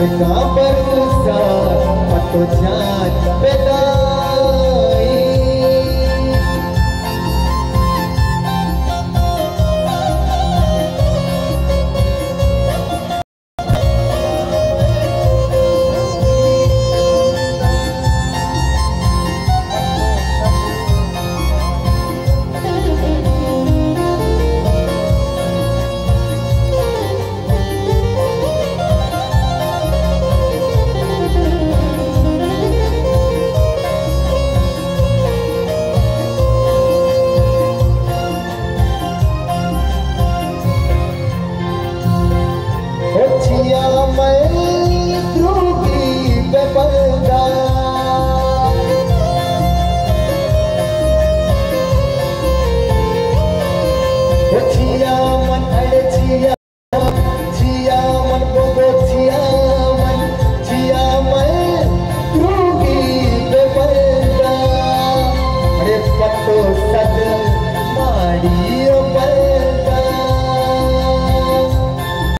बिना बरसा तो जान força da Maria.